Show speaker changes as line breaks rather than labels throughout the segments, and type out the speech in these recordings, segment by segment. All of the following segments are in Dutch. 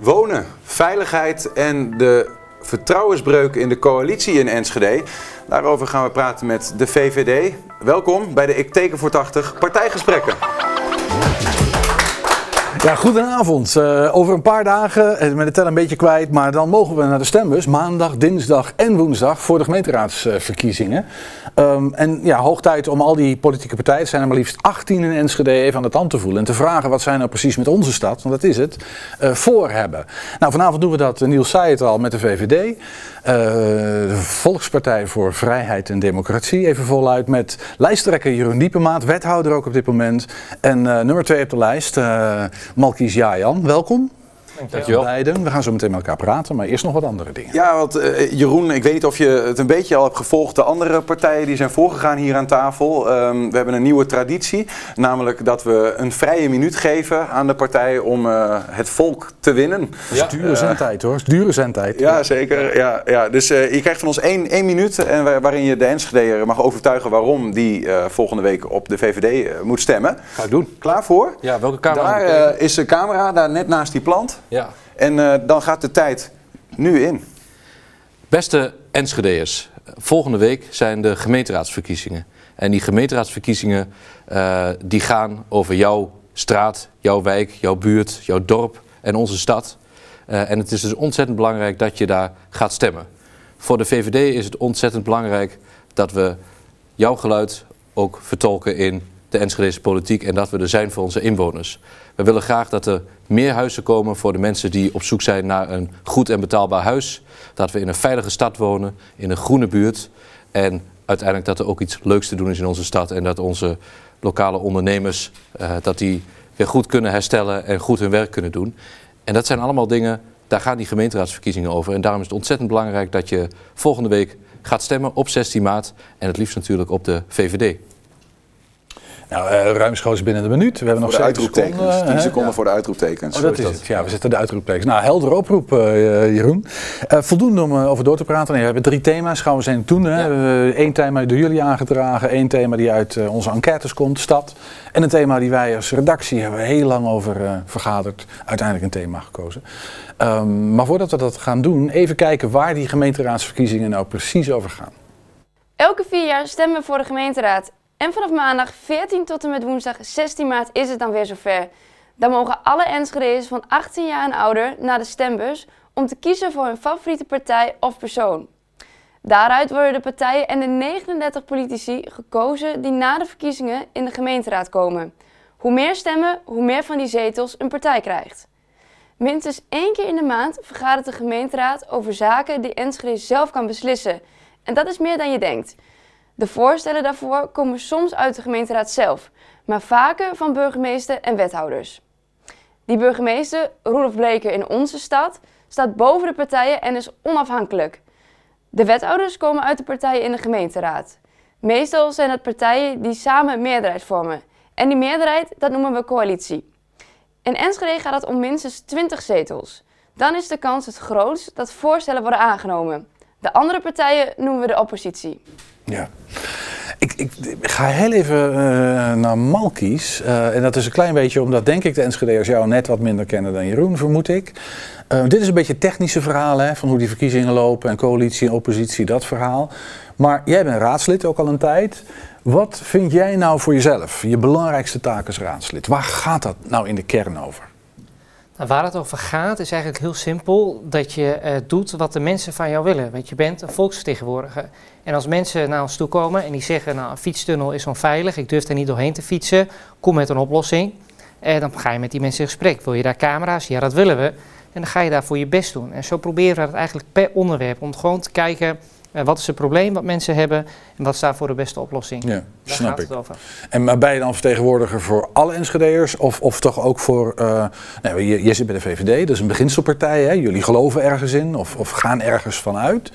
Wonen, veiligheid en de vertrouwensbreuk in de coalitie in Enschede. Daarover gaan we praten met de VVD. Welkom bij de Ik Teken voor 80 partijgesprekken.
Ja, goedenavond. Uh, over een paar dagen, eh, met de tel een beetje kwijt, maar dan mogen we naar de stembus. Maandag, dinsdag en woensdag voor de gemeenteraadsverkiezingen. Um, en ja, hoog tijd om al die politieke partijen, zijn er maar liefst 18 in Enschede, even aan de tand te voelen. En te vragen wat zij nou precies met onze stad, want dat is het, uh, voor hebben. Nou, vanavond doen we dat, Niels zei het al, met de VVD. De Volkspartij voor Vrijheid en Democratie, even voluit, met lijsttrekker Jeroen Diepemaat, wethouder ook op dit moment. En nummer 2 op de lijst, Malkies Jajan, welkom. Dankjewel. Beiden. We gaan zo meteen met elkaar praten, maar eerst nog wat andere dingen.
Ja, want uh, Jeroen, ik weet niet of je het een beetje al hebt gevolgd. De andere partijen die zijn voorgegaan hier aan tafel. Um, we hebben een nieuwe traditie, namelijk dat we een vrije minuut geven aan de partij om uh, het volk te winnen.
Dat is dure zendtijd hoor, dure zendtijd.
Ja, zeker. Ja, ja. Dus uh, je krijgt van ons één, één minuut en waarin je de Enschede'er mag overtuigen waarom die volgende week op de VVD moet stemmen.
Ga ik doen.
Klaar voor?
Ja, welke camera?
Daar is de camera, daar net naast die plant.
Ja.
En uh, dan gaat de tijd nu in.
Beste Enschede'ers, volgende week zijn de gemeenteraadsverkiezingen. En die gemeenteraadsverkiezingen uh, die gaan over jouw straat, jouw wijk, jouw buurt, jouw dorp en onze stad. Uh, en het is dus ontzettend belangrijk dat je daar gaat stemmen. Voor de VVD is het ontzettend belangrijk dat we jouw geluid ook vertolken in de Enschedese politiek en dat we er zijn voor onze inwoners. We willen graag dat er meer huizen komen voor de mensen die op zoek zijn naar een goed en betaalbaar huis. Dat we in een veilige stad wonen, in een groene buurt. En uiteindelijk dat er ook iets leuks te doen is in onze stad. En dat onze lokale ondernemers uh, dat die weer goed kunnen herstellen en goed hun werk kunnen doen. En dat zijn allemaal dingen, daar gaan die gemeenteraadsverkiezingen over. En daarom is het ontzettend belangrijk dat je volgende week gaat stemmen op 16 maart. En het liefst natuurlijk op de VVD.
Nou, uh, ruimschoots binnen de minuut. We hebben nog 7 seconden.
10 seconden voor de uitroeptekens.
Oh, dat is, het. Ja, we zetten de uitroeptekens. Nou, helder oproep, uh, Jeroen. Uh, voldoende om over door te praten. Nee, we hebben drie thema's. Gaan we zijn doen. Hè. Ja. We hebben één thema door jullie aangedragen. één thema die uit onze enquêtes komt, stad. En een thema die wij als redactie hebben heel lang over vergaderd. Uiteindelijk een thema gekozen. Um, maar voordat we dat gaan doen, even kijken waar die gemeenteraadsverkiezingen nou precies over gaan.
Elke vier jaar stemmen we voor de gemeenteraad. En vanaf maandag 14 tot en met woensdag 16 maart is het dan weer zover. Dan mogen alle Enschede's van 18 jaar en ouder naar de stembus om te kiezen voor hun favoriete partij of persoon. Daaruit worden de partijen en de 39 politici gekozen die na de verkiezingen in de gemeenteraad komen. Hoe meer stemmen, hoe meer van die zetels een partij krijgt. Minstens één keer in de maand vergadert de gemeenteraad over zaken die Enschede zelf kan beslissen. En dat is meer dan je denkt. De voorstellen daarvoor komen soms uit de gemeenteraad zelf, maar vaker van burgemeester en wethouders. Die burgemeester, Roelof Bleker in onze stad, staat boven de partijen en is onafhankelijk. De wethouders komen uit de partijen in de gemeenteraad. Meestal zijn het partijen die samen een meerderheid vormen. En die meerderheid, dat noemen we coalitie. In Enschede gaat het om minstens 20 zetels. Dan is de kans het grootst dat voorstellen worden aangenomen. De andere partijen noemen we de oppositie.
Ja. Ik, ik, ga heel even uh, naar Malkies. Uh, en dat is een klein beetje omdat, denk ik, de Enschede'ers jou net wat minder kennen dan Jeroen, vermoed ik. Uh, dit is een beetje technische verhaal, hè, van hoe die verkiezingen lopen en coalitie en oppositie, dat verhaal. Maar jij bent raadslid ook al een tijd. Wat vind jij nou voor jezelf, je belangrijkste taak als raadslid? Waar gaat dat nou in de kern over?
Nou, waar het over gaat is eigenlijk heel simpel dat je uh, doet wat de mensen van jou willen. Want je bent een volksvertegenwoordiger. En als mensen naar ons toe komen en die zeggen, nou een fietstunnel is onveilig, ik durf er niet doorheen te fietsen, kom met een oplossing. En dan ga je met die mensen in gesprek. Wil je daar camera's? Ja, dat willen we. En dan ga je daarvoor je best doen. En zo proberen we het eigenlijk per onderwerp, om gewoon te kijken uh, wat is het probleem wat mensen hebben en wat staat voor de beste oplossing.
Ja, Daar snap gaat ik. Het over. En maar ben je dan vertegenwoordiger voor alle Enschede'ers of, of toch ook voor, uh, nou, je, je zit bij de VVD, dat is een beginselpartij, hè? jullie geloven ergens in of, of gaan ergens vanuit.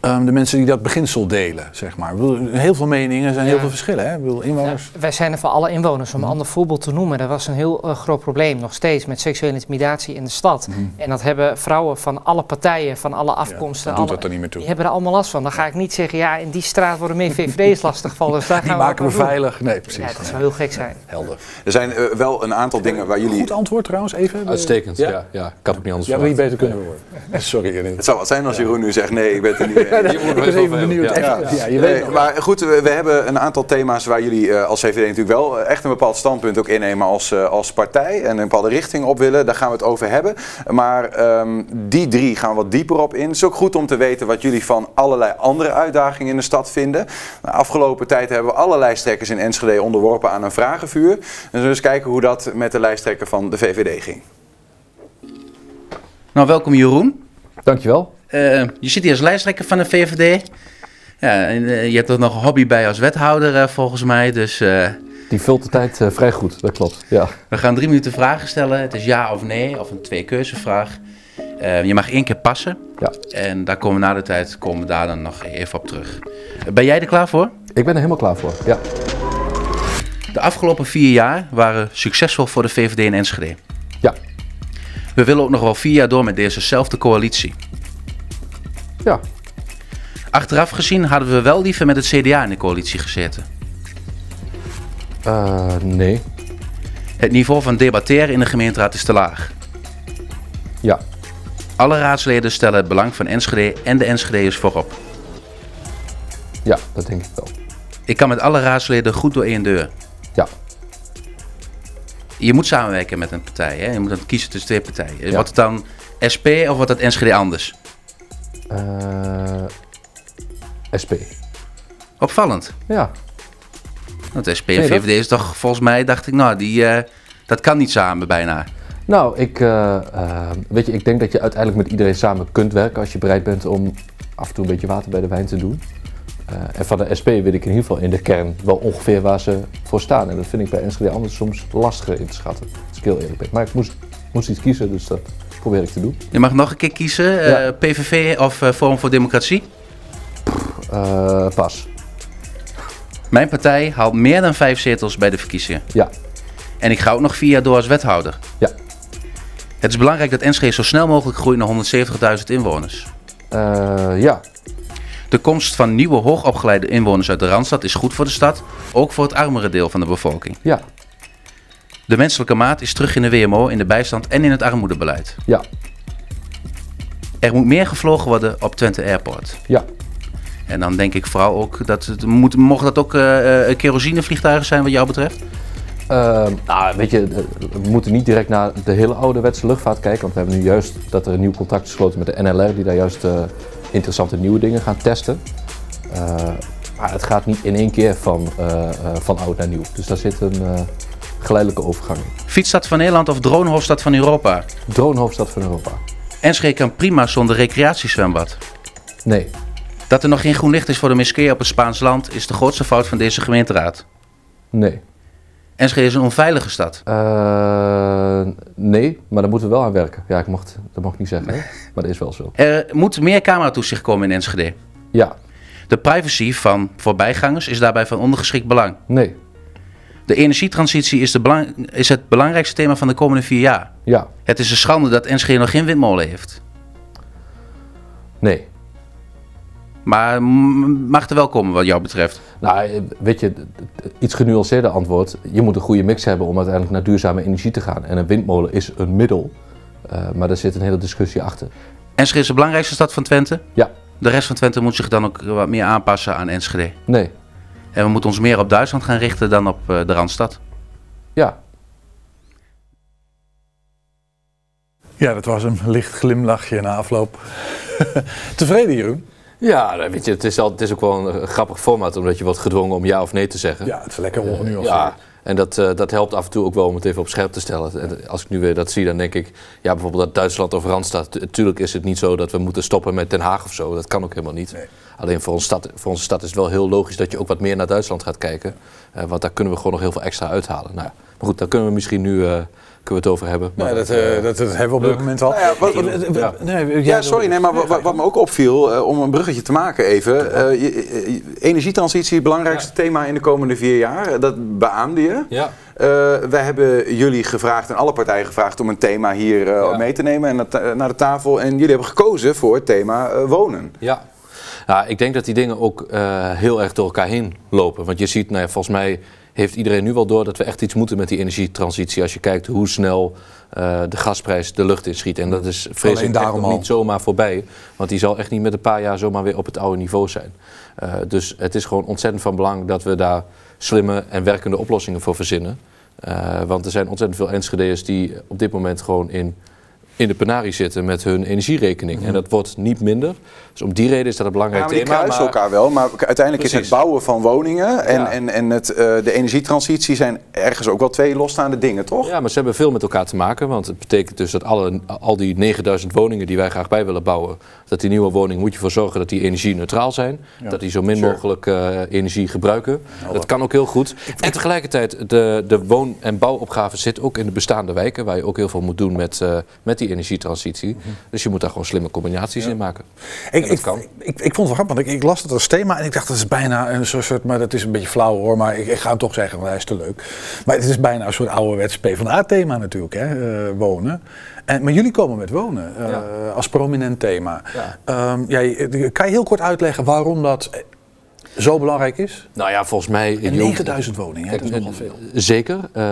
Ehm, de mensen die dat beginsel delen, zeg maar. Heel veel meningen, er zijn heel veel verschillen. Hè? Ik bedoel, inwoners...
Ja, wij zijn er voor alle inwoners. Om een ander voorbeeld te noemen, er was een heel uh, groot probleem nog steeds met seksuele intimidatie in de stad. En dat hebben vrouwen van alle partijen, van alle afkomsten,
dat doet
alle-
dat er niet meer toe.
die hebben er allemaal last van. Dan ga ik niet zeggen, ja, in die straat worden meer VVD's lastiggevallen. Dus daar
Die
gaan we
maken we veilig. Nee, precies.
Ja, dat zou heel gek zijn.
Helder.
Er zijn eh, wel een aantal dingen waar jullie...
Goed antwoord trouwens, even.
Uitstekend,
Ja?
ja. ja. Ik had het niet anders
Ja, niet beter kunnen worden. Sorry, Erin.
Het zou wat zijn als Jeroen nu zegt, nee, ik ben het er niet
Ik was
even
benieuwd.
Ja.
Echt, ja, je weet
Nee, maar goed, we, we hebben een aantal thema's waar jullie eh, als VVD natuurlijk wel eh, echt een bepaald standpunt ook innemen als, eh, als partij en een bepaalde richting op willen. Daar gaan we het over hebben. Maar ehm, die drie gaan we wat dieper op in. Het is ook goed om te weten wat jullie van allerlei andere uitdagingen in de stad vinden. Nou, afgelopen tijd hebben we alle lijsttrekkers in Enschede onderworpen aan een vragenvuur. En we zullen eens kijken hoe dat met de lijsttrekker van de VVD ging.
Nou, welkom Jeroen.
Dankjewel.
Eh, je zit hier als lijsttrekker van de VVD. Ja, en, eh, je hebt er nog een hobby bij als wethouder eh, volgens mij. Dus
Die vult de tijd vrij goed, dat klopt. Ja.
we gaan drie minuten vragen stellen. Het is ja of nee, of een twee-keuzevraag. Je mag één keer passen.
Ja.
En daar komen we na de tijd komen we daar dan nog even op terug. Ben jij er klaar voor?
Ik ben er helemaal klaar voor. Ja.
De afgelopen vier jaar waren succesvol voor de VVD in Enschede.
Ja.
We willen ook nog wel vier jaar door met dezezelfde coalitie.
Ja.
Achteraf gezien hadden we wel liever met het CDA in de coalitie gezeten.
Eh, nee.
Het niveau van debatteren in de gemeenteraad is te laag.
Ja.
Alle raadsleden stellen het belang van Enschede en de Enschedeërs voorop.
Ja, dat denk ik wel.
Ik kan met alle raadsleden goed door één deur.
Ja.
Je moet samenwerken met een partij. Hè? Je moet dan kiezen tussen twee partijen.
Ja.
Wordt het dan SP of wordt het Enschede anders?
Eh, SP.
Opvallend.
Ja.
Want SP en? VVD is toch volgens mij, dacht ik, nou, die, eh, dat kan niet samen bijna.
Nou, ik, eh, weet je, ik denk dat je uiteindelijk met iedereen samen kunt werken als je bereid bent om af en toe een beetje water bij de wijn te doen. En van de SP weet ik in ieder geval in de kern wel ongeveer waar ze voor staan. En dat vind ik bij Enschede anders soms lastiger in te schatten, als ik heel eerlijk ben. Maar ik moest, moest iets kiezen, dus dat probeer ik te doen.
Je mag nog een keer kiezen, eh,
Ja.
PVV of eh, Forum voor Democratie.
Eh, pas.
Mijn partij haalt meer dan vijf zetels bij de verkiezingen.
Ja.
En ik ga ook nog vier jaar door als wethouder.
Ja.
Het is belangrijk dat Enschede zo snel mogelijk groeit naar 170.000 inwoners.
Ja.
De komst van nieuwe hoogopgeleide inwoners uit de Randstad is goed voor de stad, ook voor het armere deel van de bevolking.
Ja.
De menselijke maat is terug in de WMO, in de bijstand en in het armoedebeleid.
Ja.
Er moet meer gevlogen worden op Twente Airport.
Ja.
En dan denk ik vooral ook dat het moet, mogen dat ook eh, eh, kerosinevliegtuigen zijn wat jou betreft?
Ehm, nou, weet je, eh, we moeten niet direct naar de hele ouderwetse luchtvaart kijken. Want we hebben nu juist dat er een nieuw contract is gesloten met de NLR, die daar juist interessante nieuwe dingen gaan testen. Maar het gaat niet in één keer van, van oud naar nieuw. Dus daar zit een geleidelijke overgang.
Fietsstad van Nederland of dronehoofdstad van Europa?
Dronehoofdstad van Europa.
Enschede kan prima zonder recreatiezwembad.
Nee.
Dat er nog geen groen licht is voor de moskee op het Spaans land is de grootste fout van deze gemeenteraad.
Nee.
Enschede is een onveilige stad.
Eh, nee, maar daar moeten we wel aan werken. Ja, ik mocht, dat mag ik niet zeggen, maar dat is wel zo.
Er moet meer cameratoezicht komen in Enschede.
Ja.
De privacy van voorbijgangers is daarbij van ondergeschikt belang.
Nee.
De energietransitie is, de belang- is het belangrijkste thema van de komende vier jaar.
Ja.
Het is een schande dat Enschede nog geen windmolen heeft.
Nee.
Maar mag er wel komen wat jou betreft.
Nou, eh, weet je, iets genuanceerder antwoord. Je moet een goede mix hebben om uiteindelijk naar duurzame energie te gaan. En een windmolen is een middel, eh, maar daar zit een hele discussie achter.
Enschede is de belangrijkste stad van Twente.
Ja.
De rest van Twente moet zich dan ook wat meer aanpassen aan Enschede.
Nee.
En we moeten ons meer op Duitsland gaan richten dan op eh, de Randstad.
Ja.
Ja, dat was een licht glimlachje na afloop. Tevreden, Jeroen?
Ja, nou, weet je, het is, al, het is ook wel een, eh, grappig format, omdat je wordt gedwongen om ja of nee te zeggen.
Ja, het is lekker ongenuanceerd.
Ja, en dat, eh, dat helpt af en toe ook wel om het even op scherp te stellen. En als ik nu weer dat zie, dan denk ik, ja, bijvoorbeeld dat Duitsland of Randstad. Natuurlijk is het niet zo dat we moeten stoppen met Den Haag of zo. Dat kan ook helemaal niet. Alleen voor, ons stad, voor onze stad is het wel heel logisch dat je ook wat meer naar Duitsland gaat kijken. Eh, want daar kunnen we gewoon nog heel veel extra uithalen. Nou, maar goed, daar kunnen we misschien nu eh, we het over hebben.
Nee,
Maar,
dat,
eh,
eh, dat, dat hebben we op dit moment al.
Nou ja, wat-
Ja.
nee, jij
Ja,
wil-
sorry, nee, maar wa- wa- wat me ook opviel, eh, om een bruggetje te maken even. energietransitie, het belangrijkste thema in de komende vier jaar. Dat beaamde je.
ja.
Eh, wij hebben jullie gevraagd en alle partijen gevraagd om een thema hier eh,
Ja.
mee te nemen en naar de tafel. En jullie hebben gekozen voor het thema wonen.
Ja. ja, ik denk dat die dingen ook eh, heel erg door elkaar heen lopen. Want je ziet, nou ja, volgens mij heeft iedereen nu wel door dat we echt iets moeten met die energietransitie. Als je kijkt hoe snel eh, de gasprijs de lucht inschiet. En dat is vreselijk
daarom
nog niet zomaar voorbij. Want die zal echt niet met een paar jaar zomaar weer op het oude niveau zijn. Eh, dus het is gewoon ontzettend van belang dat we daar slimme en werkende oplossingen voor verzinnen. Eh, want er zijn ontzettend veel Enschede'ers die op dit moment gewoon in, in de penarie zitten met hun energierekening. En dat wordt niet minder. Dus om die reden is dat een
Ja,
belangrijk
maar die
thema.
kruisen
maar-
elkaar wel, maar uiteindelijk is het bouwen van woningen en,
Ja.
en, en het, eh, de energietransitie zijn ergens ook wel twee losstaande dingen, toch?
Ja, maar ze hebben veel met elkaar te maken. Want het betekent dus dat alle, al die 9000 woningen die wij graag bij willen bouwen, dat die nieuwe woningen moet je ervoor zorgen dat die energie-neutraal zijn. Dat die zo min
Sure.
mogelijk eh, energie gebruiken. Dat kan ook heel goed. En tegelijkertijd, de, de woon- en bouwopgave zit ook in de bestaande wijken, waar je ook heel veel moet doen met, eh, met die energietransitie. Dus je moet daar gewoon slimme combinaties in maken.
Ik,
dat
ik,
kan.
ik, ik vond het wel grappig, want ik, las het als thema en ik dacht dat is bijna een soort, maar dat is een beetje flauw hoor, maar ik, ik ga het toch zeggen, want hij is te leuk. Maar het is bijna een soort ouderwets PvdA-thema natuurlijk, hè, eh, wonen. En, maar jullie komen met wonen eh,
Ja.
als prominent thema.
Ja.
Ehm, ja, je- kan je heel kort uitleggen waarom dat eh, zo belangrijk is?
Nou ja, volgens mij...
En
je-
9000 woningen, hè, dat is nogal veel.
Zeker. eh,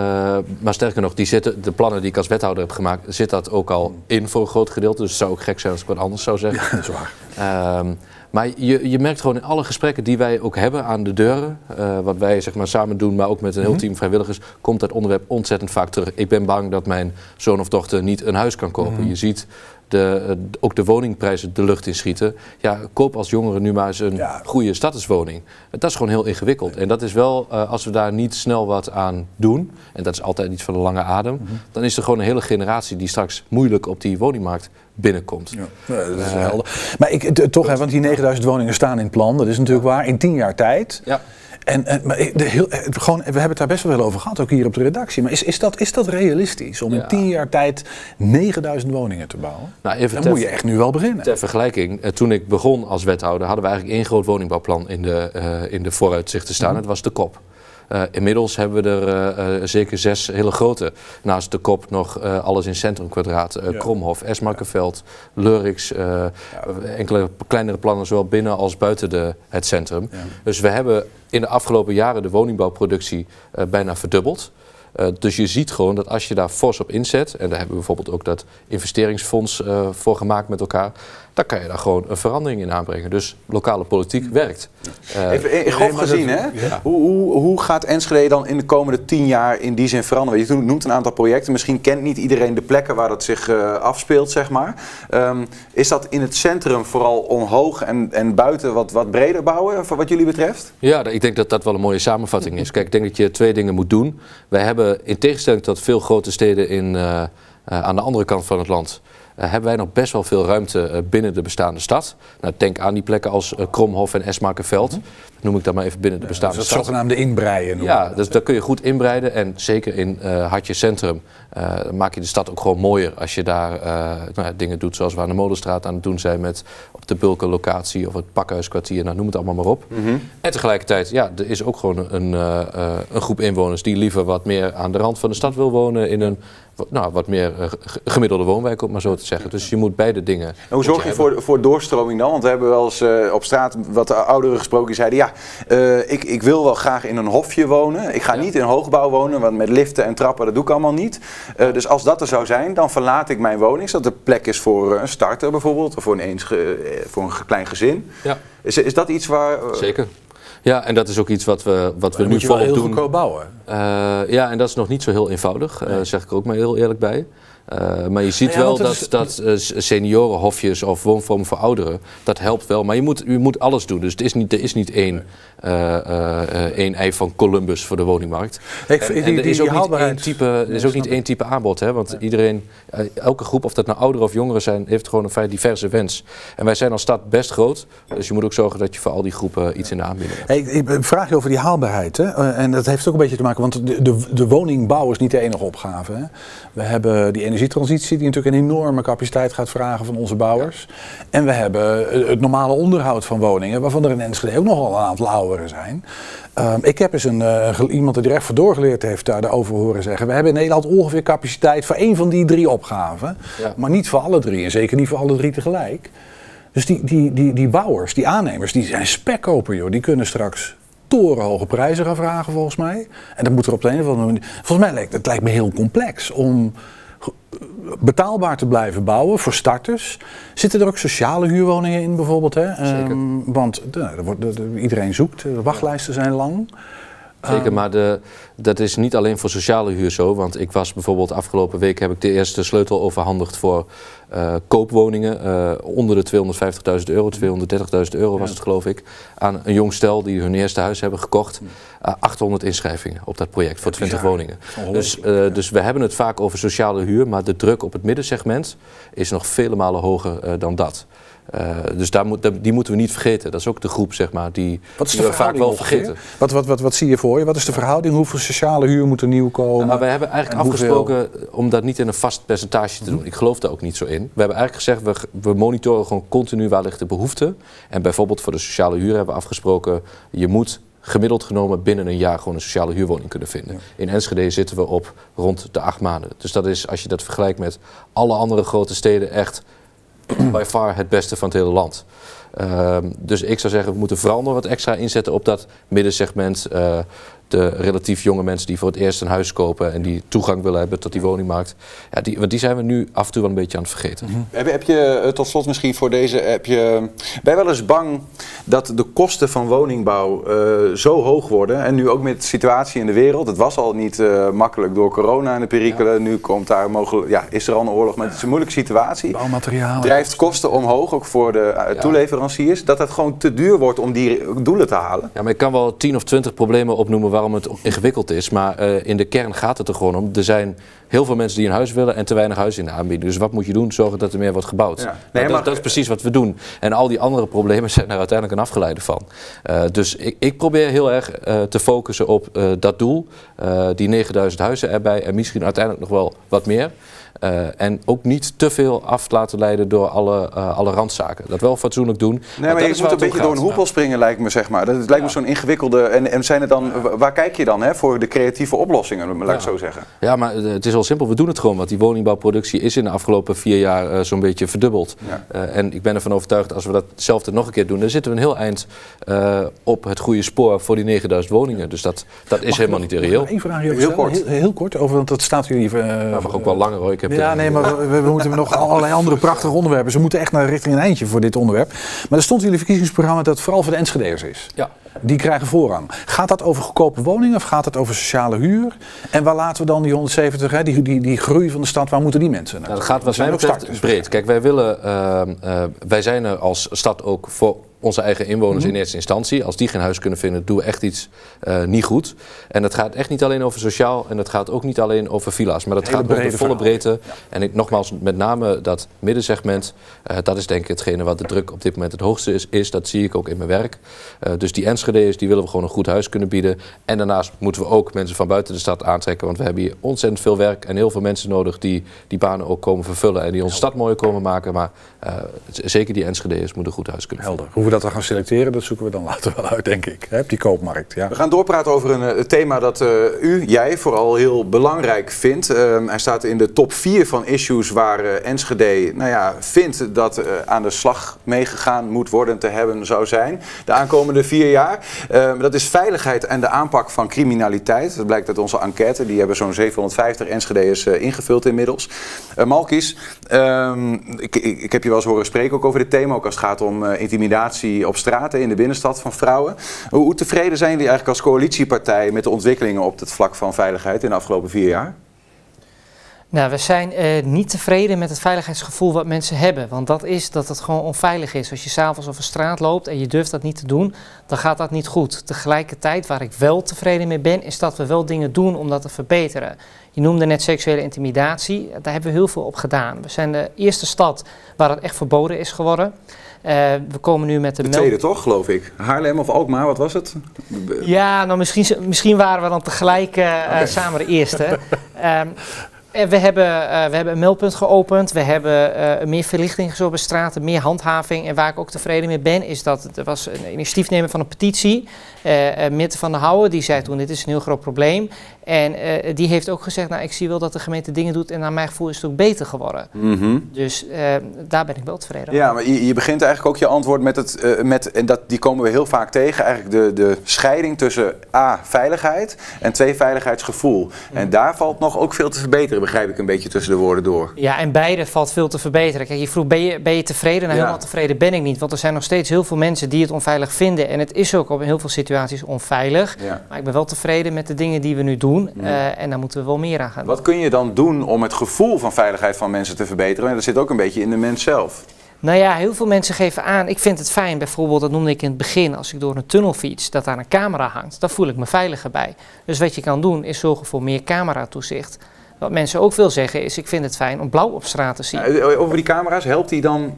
maar sterker nog, die zitten, de plannen die ik als wethouder heb gemaakt, zit dat ook al in voor een groot gedeelte. Dus het zou ook gek zijn als ik wat anders zou zeggen.
Dat is waar.
Ehm, maar je, je merkt gewoon in alle gesprekken die wij ook hebben aan de deuren, eh, wat wij zeg maar samen doen, maar ook met een heel team vrijwilligers, komt dat onderwerp ontzettend vaak terug. Ik ben bang dat mijn zoon of dochter niet een huis kan kopen. Je ziet de, eh, ook de woningprijzen de lucht inschieten. Ja, koop als jongere nu maar eens een
Ja.
goede statuswoning. Dat is gewoon heel ingewikkeld. En dat is wel, eh, als we daar niet snel wat aan doen, en dat is altijd iets van de lange adem, dan is er gewoon een hele generatie die straks moeilijk op die woningmarkt binnenkomt.
Ja, dat is helder. Maar ik, toch, hè, want die 9000 woningen staan in het plan, dat is natuurlijk waar, in 10 jaar tijd.
Ja.
En, en maar ik- de heel, eh, gewoon, we hebben het daar best wel veel over gehad, ook hier op de redactie. Maar is, is, dat, is dat realistisch om in
Ja.
10 jaar tijd 9000 woningen te bouwen?
Nou, even
Dan
ter-
moet je echt nu wel beginnen.
Ter vergelijking, eh, toen ik begon als wethouder, hadden we eigenlijk één groot woningbouwplan in de, eh, in de vooruitzichten staan. Dat was de kop. Eh, inmiddels hebben we er eh, eh, zeker zes hele grote. Naast de kop nog alles in centrumkwadraat.
Ja.
Kromhof, Esmarkenveld, Lurix. Enkele kleinere plannen zowel binnen als buiten de, het centrum. Dus we hebben in de afgelopen jaren de woningbouwproductie bijna verdubbeld. Eh, dus je ziet gewoon dat als je daar fors op inzet, en daar hebben we bijvoorbeeld ook dat investeringsfonds eh, voor gemaakt met elkaar, dan kan je daar gewoon een verandering in aanbrengen. Dus lokale politiek werkt. Eh,
Even in, grof gezien,
dat-
hè?
ja.
Hoe, hoe, hoe gaat Enschede dan in de komende tien jaar in die zin veranderen? Je noemt een aantal projecten. Misschien kent niet iedereen de plekken waar dat zich eh, afspeelt, zeg maar. Ehm, is dat in het centrum vooral omhoog en, en buiten wat, wat breder bouwen, wat jullie betreft?
Ja, ik denk dat dat wel een mooie samenvatting is. Kijk, ik denk dat je twee dingen moet doen. Wij hebben in tegenstelling tot veel grote steden in, eh, eh, aan de andere kant van het land... eh, hebben wij nog best wel veel ruimte binnen de bestaande stad. Nou, denk aan die plekken als Kromhof en Esmarkenveld. Noem ik dat maar even binnen de
Dat
bestaande
het
stad.
zogenaamde inbreien.
Ja, dus
dat.
daar kun je goed inbreiden. En zeker in eh Hartje Centrum eh, maak je de stad ook gewoon mooier. Als je daar eh, nou ja, dingen doet zoals we aan de Molenstraat aan het doen zijn met op de Bulkenlocatie of het Pakhuiskwartier. Nou, noem het allemaal maar op. En tegelijkertijd, ja, er is ook gewoon een, een groep inwoners die liever wat meer aan de rand van de stad wil wonen. In een wat- nou, wat meer gemiddelde woonwijk, om maar zo te zeggen. Dus je moet beide dingen.
En hoe zorg je voor, voor doorstroming dan? Want we hebben wel eens op straat wat ouderen gesproken die zeiden... ja, eh, ik, ik wil wel graag in een hofje wonen. Ik ga
Ja.
niet in hoogbouw wonen, want met liften en trappen, dat doe ik allemaal niet. Eh, dus als dat er zou zijn, dan verlaat ik mijn woning... zodat er plek is voor eh, een starter bijvoorbeeld, of voor een, eens ge- voor een klein gezin.
Ja,
Is, is dat iets waar...
zeker. Ja, en dat is ook iets wat we, wat we
Dan
nu
moet je wel
volop
heel
doen.
goedkoop bouwen.
Eh, ja, en dat is nog niet zo heel eenvoudig, zeg ik er ook maar heel eerlijk bij. Uh, maar je ziet
Nou ja,
wel dat,
is-
dat eh, seniorenhofjes of woonvormen voor ouderen, dat helpt wel. Maar je moet, je moet alles doen. Dus het is niet, er is niet één, eh, eh, eh, één ei van Columbus voor de woningmarkt. En, en er is ook niet één type, er is ook niet één type aanbod. Hè? Want iedereen, eh, elke groep, of dat nou ouderen of jongeren zijn, heeft gewoon een vrij diverse wens. En wij zijn als stad best groot. Dus je moet ook zorgen dat je voor al die groepen iets in de aanbieding hebt.
Hey, ik, vraag je over die haalbaarheid. Hè? Eh, en dat heeft ook een beetje te maken, want de, de, de woningbouw is niet de enige opgave. Hè? We hebben die energietransitie, die natuurlijk een enorme capaciteit gaat vragen van onze bouwers. En we hebben eh, het normale onderhoud van woningen, waarvan er in Enschede ook nogal een aantal ouderen zijn. Ehm, ik heb eens een, eh, iemand die er echt voor doorgeleerd heeft daar daarover horen zeggen. We hebben in Nederland ongeveer capaciteit voor één van die drie opgaven.
Ja.
Maar niet voor alle drie en zeker niet voor alle drie tegelijk. Dus die, die, die, die bouwers, die aannemers, die zijn spekkoper, joh. Die kunnen straks torenhoge prijzen gaan vragen, volgens mij. En dat moet er op de een of andere manier... Volgens mij lijkt het lijkt me heel complex om betaalbaar te blijven bouwen voor starters. Zitten er ook sociale huurwoningen in bijvoorbeeld? Hè?
Zeker.
Ehm, want nou, er wordt, de- de- iedereen zoekt, de wachtlijsten zijn lang.
Zeker, maar de, dat is niet alleen voor sociale huur zo. Want ik was bijvoorbeeld afgelopen week heb ik de eerste sleutel overhandigd voor eh, koopwoningen eh, onder de 250.000 euro, 230.000 euro was het geloof ik, aan een jong stel die hun eerste huis hebben gekocht. Eh, 800 inschrijvingen op dat project voor 20
bizar.
woningen. Dus, eh, dus we hebben het vaak over sociale huur, maar de druk op het middensegment is nog vele malen hoger eh, dan dat. Eh, dus daar moet, die moeten we niet vergeten. Dat is ook de groep zeg maar, die,
Wat is
die
de
we vaak wel vergeten.
Wat, wat, wat, wat zie je voor je? Wat is de verhouding? Hoeveel sociale huur moet er nieuw komen?
Maar we hebben eigenlijk
hoeveel-
afgesproken om dat niet in een vast percentage te doen. Ik geloof daar ook niet zo in. We hebben eigenlijk gezegd, we, we monitoren gewoon continu waar ligt de behoefte. En bijvoorbeeld voor de sociale huur hebben we afgesproken, je moet gemiddeld genomen binnen een jaar gewoon een sociale huurwoning kunnen vinden. In Enschede zitten we op rond de acht maanden. Dus dat is, als je dat vergelijkt met alle andere grote steden, echt by far het beste van het hele land. Ehm, dus ik zou zeggen, we moeten vooral nog wat extra inzetten op dat middensegment. eh, de relatief jonge mensen die voor het eerst een huis kopen en die toegang willen hebben tot die woningmarkt. Ja, die, want die zijn we nu af en toe wel een beetje aan het vergeten.
Heb, heb je eh, tot slot misschien voor deze, heb je, ben je wel eens bang dat de kosten van woningbouw eh, zo hoog worden? En nu ook met de situatie in de wereld. Het was al niet eh, makkelijk door corona en de perikelen. Nu komt daar mogelijk, ja, is er al een oorlog, maar het is een moeilijke situatie.
Bouwmateriaal.
Drijft kosten omhoog, ook voor de eh, toeleveranciers. Dat het gewoon te duur wordt om die doelen te halen.
Ja, maar ik kan wel 10 of 20 problemen opnoemen waarom het ingewikkeld is. Maar eh, in de kern gaat het er gewoon om. Er zijn heel veel mensen die een huis willen en te weinig huis in de aanbieding. Dus wat moet je doen? Zorgen dat er meer wordt gebouwd.
Ja.
Nou,
Nee,
dat,
maar-
dat is precies wat we doen. En al die andere problemen zijn daar uiteindelijk een afgeleide van. Eh, dus ik, ik probeer heel erg eh, te focussen op dat doel. Die 9000 huizen erbij en misschien uiteindelijk nog wel wat meer. Eh, en ook niet te veel af te laten leiden door alle, eh, alle randzaken. Dat wel fatsoenlijk doen.
Nee, maar je
is
moet een
het
beetje door een hoepel springen, lijkt me, zeg maar. Dat lijkt me zo'n ingewikkelde... En, en zijn het dan, waar kijk je dan hè, voor de creatieve oplossingen, laat ik
Ja.
zo zeggen?
Ja, maar eh, het is wel simpel. We doen het gewoon. Want die woningbouwproductie is in de afgelopen vier jaar eh, zo'n beetje verdubbeld.
Ja.
Eh, en ik ben ervan overtuigd, als we datzelfde nog een keer doen, dan zitten we een heel eind eh, op het goede spoor voor die 9000 woningen. Dus dat, dat is helemaal niet irreëel.
Eén vraag hier
Heel
heel
kort.
Heel, heel kort, over, want dat staat jullie... eh,
Dat mag ook wel langer hoor. Ik heb
Ja, nee, maar we, we moeten nog allerlei andere prachtige onderwerpen. Ze moeten echt naar richting een eindje voor dit onderwerp. Maar er stond in jullie verkiezingsprogramma dat het vooral voor de Enschede'ers is.
Ja.
Die krijgen voorrang. Gaat dat over goedkope woningen of gaat het over sociale huur? En waar laten we dan die 170, hè, die, die, die groei van de stad, waar moeten die mensen
Nou, dat gaat wat
zijn ook
breed. Kijk, wij willen, ehm, eh, wij zijn er als stad ook voor onze eigen inwoners
Mhm.
in eerste instantie. Als die geen huis kunnen vinden, doen we echt iets eh, niet goed. En dat gaat echt niet alleen over sociaal en dat gaat ook niet alleen over villa's. Maar dat
Hele
gaat over de volle breedte. En ik nogmaals, met name dat middensegment, eh, dat is denk ik hetgene wat de druk op dit moment het hoogste is. is dat zie ik ook in mijn werk. Eh, dus die Enschede's, die willen we gewoon een goed huis kunnen bieden. En daarnaast moeten we ook mensen van buiten de stad aantrekken. Want we hebben hier ontzettend veel werk en heel veel mensen nodig die die banen ook komen vervullen. En die onze stad mooier komen maken. Maar zeker die Enschede's moeten een goed huis kunnen vinden.
Helder. We dat dan gaan selecteren, dat zoeken we dan later wel uit, denk ik. Op die koopmarkt. Ja.
We gaan doorpraten over een eh, thema dat eh, u, jij, vooral heel belangrijk vindt. Ehm, hij staat in de top 4 van issues waar eh, Enschede nou ja, vindt dat aan de slag meegegaan moet worden te hebben zou zijn. De aankomende vier jaar. Ehm, dat is veiligheid en de aanpak van criminaliteit. Dat blijkt uit onze enquête. Die hebben zo'n 750 Enschede'ers ingevuld inmiddels. Malkies, ehm, ik, ik, ik heb je wel eens horen spreken ook over dit thema. Ook als het gaat om eh, op straten in de binnenstad van vrouwen. Hoe, hoe tevreden zijn jullie eigenlijk als coalitiepartij met de ontwikkelingen op het vlak van veiligheid in de afgelopen vier jaar?
Nou, we zijn eh, niet tevreden met het veiligheidsgevoel wat mensen hebben. Want dat is dat het gewoon onveilig is. Als je s'avonds over straat loopt en je durft dat niet te doen, dan gaat dat niet goed. Tegelijkertijd, waar ik wel tevreden mee ben, is dat we wel dingen doen om dat te verbeteren. Je noemde net seksuele intimidatie. Daar hebben we heel veel op gedaan. We zijn de eerste stad waar het echt verboden is geworden. Eh, we komen nu met de,
De tweede toch, geloof ik. Haarlem of Alkmaar, wat was het?
Ja, nou misschien, misschien waren we dan tegelijk eh, eh, samen de eerste. En we hebben, we hebben een meldpunt geopend. We hebben meer verlichting gezorgd bij straten, meer handhaving. En waar ik ook tevreden mee ben, is dat er was een initiatiefnemer van een petitie, uh, Mitte van der Houwen, die zei toen dit is een heel groot probleem. En eh, die heeft ook gezegd, nou ik zie wel dat de gemeente dingen doet en naar mijn gevoel is het ook beter geworden.
Mhm.
Dus daar ben ik wel tevreden over.
Ja, maar je, je begint eigenlijk ook je antwoord met het, met, en dat, die komen we heel vaak tegen, eigenlijk de, de scheiding tussen A, veiligheid en twee, veiligheidsgevoel. En daar valt nog ook veel te verbeteren, begrijp ik een beetje tussen de woorden door.
Ja, en beide valt veel te verbeteren. Kijk, je vroeg, ben je, ben je tevreden? Nou,
Ja.
helemaal tevreden ben ik niet. Want er zijn nog steeds heel veel mensen die het onveilig vinden. En het is ook op heel veel situaties onveilig.
Ja.
Maar ik ben wel tevreden met de dingen die we nu doen.
Ja.
Eh, en daar moeten we wel meer aan gaan doen.
Wat kun je dan doen om het gevoel van veiligheid van mensen te verbeteren? En dat zit ook een beetje in de mens zelf.
Nou ja, heel veel mensen geven aan. Ik vind het fijn, bijvoorbeeld, dat noemde ik in het begin, als ik door een tunnel fiets, dat daar een camera hangt. Daar voel ik me veiliger bij. Dus wat je kan doen, is zorgen voor meer cameratoezicht. Wat mensen ook veel zeggen, is: ik vind het fijn om blauw op straat te zien.
Eh, Over die camera's, helpt die dan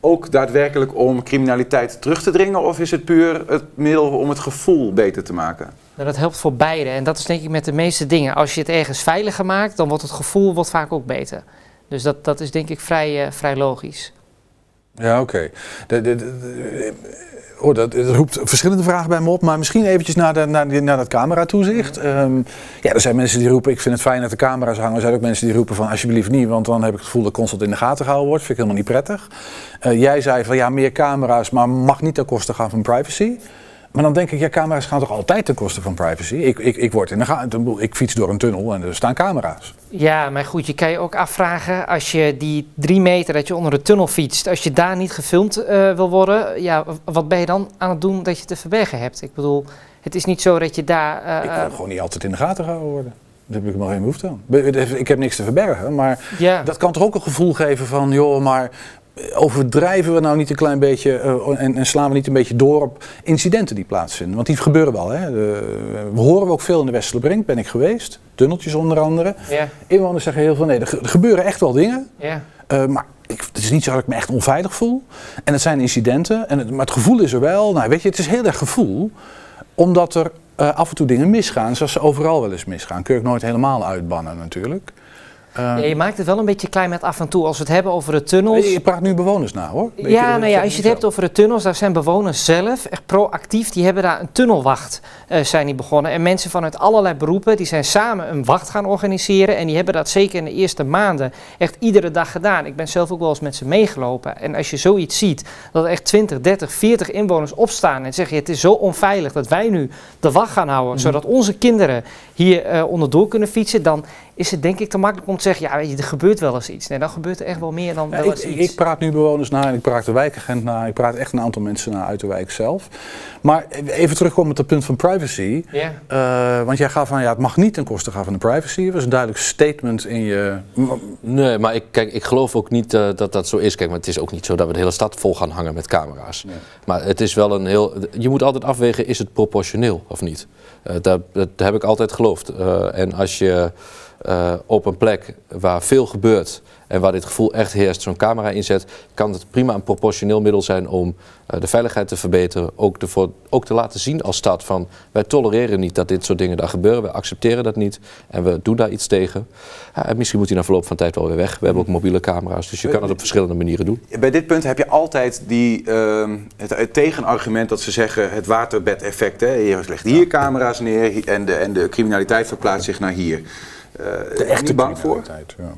ook daadwerkelijk om criminaliteit terug te dringen? Of is het puur het middel om het gevoel beter te maken?
Nou, dat helpt voor beide. En dat is denk ik met de meeste dingen. Als je het ergens veiliger maakt, dan wordt het gevoel wordt vaak ook beter. Dus dat, dat is denk ik vrij, eh, vrij logisch.
Ja, oké. Oh, dat, dat roept verschillende vragen bij me op, maar misschien eventjes naar, de, naar, die- naar dat cameratoezicht. Ehm ja, er zijn mensen die roepen, ik vind het fijn dat de camera's hangen. Er zijn ook mensen die roepen van, alsjeblieft niet, want dan heb ik het gevoel dat constant in de gaten gehouden wordt. Vind ik helemaal niet prettig. Eh, jij zei van, ja, meer camera's, maar mag niet ten koste gaan van privacy. Maar dan denk ik, ja, camera's gaan toch altijd ten koste van privacy? Ik, ik, ik, word in de gaten, ik fiets door een tunnel en er staan camera's.
Ja, maar goed, je kan je ook afvragen als je die drie meter dat je onder de tunnel fietst, als je daar niet gefilmd eh, wil worden, ja, wat ben je dan aan het doen dat je te verbergen hebt? Ik bedoel, het is niet zo dat je daar. eh,
Ik wil gewoon niet altijd in de gaten gehouden worden. Daar heb ik helemaal geen behoefte aan. Ik heb niks te verbergen, maar
ja.
dat kan toch ook een gevoel geven van, joh, maar overdrijven we nou niet een klein beetje eh, en, en slaan we niet een beetje door op incidenten die plaatsvinden? Want die gebeuren wel. Hè? De- we horen ook veel in de Westerlebrink, ben ik geweest. Tunneltjes onder andere. Inwoners zeggen heel veel, nee, er, ge- er gebeuren echt wel dingen.
ja.
Eh, maar ik, het is niet zo dat ik me echt onveilig voel. En het zijn incidenten. En het, maar het gevoel is er wel. Nou, weet je, het is heel erg gevoel. Omdat er eh, af en toe dingen misgaan. Zoals ze overal wel eens misgaan. Kun je ook nooit helemaal uitbannen natuurlijk. Eh,
Ja, je maakt het wel een beetje klein met af en toe. Als we het hebben over de tunnels.
je praat nu bewoners na hoor.
Ja, nou ja, als je het hebt over de tunnels, daar zijn bewoners zelf echt proactief. Die hebben daar een tunnelwacht eh, zijn die begonnen. En mensen vanuit allerlei beroepen, die zijn samen een wacht gaan organiseren. En die hebben dat zeker in de eerste maanden echt iedere dag gedaan. Ik ben zelf ook wel eens met ze meegelopen. En als je zoiets ziet, dat er echt 20, 30, 40 inwoners opstaan en zeggen, het is zo onveilig dat wij nu de wacht gaan houden,
Mhm.
zodat onze kinderen hier eh, onderdoor kunnen fietsen, dan is het denk ik te makkelijk om te zeggen, ja, weet je, er gebeurt wel eens iets. Nee, dan gebeurt er echt wel meer dan
Ja,
wel
ik,
eens
ik,
iets.
ik praat nu bewoners na en ik praat de wijkagent na. Ik praat echt een aantal mensen na uit de wijk zelf. Maar even terugkomen op het punt van privacy.
ja.
Eh, want jij gaf van ja, het mag niet ten koste gaan van de privacy. Dat was een duidelijk statement in je.
Nee, maar ik, kijk, ik geloof ook niet eh, dat dat zo is. Kijk, maar het is ook niet zo dat we de hele stad vol gaan hangen met camera's.
Nee.
Maar het is wel een heel. Je moet altijd afwegen: is het proportioneel of niet? Eh, dat, dat heb ik altijd geloofd. Eh, en als je eh, op een plek waar veel gebeurt en waar dit gevoel echt heerst, zo'n camera inzet, kan het prima een proportioneel middel zijn om eh, de veiligheid te verbeteren. Ook te, voor, ook te laten zien als stad van wij tolereren niet dat dit soort dingen daar gebeuren. We accepteren dat niet en we doen daar iets tegen. Ja, en misschien moet hij na verloop van tijd wel weer weg. We hebben ook mobiele camera's, dus je kan het op verschillende manieren doen.
Bij dit punt heb je altijd die, ehm, het, het tegenargument dat ze zeggen het waterbedeffect. Hè. Je legt hier camera's neer en de, en de criminaliteit verplaatst zich naar hier.
De echte
bang voor?
Ja.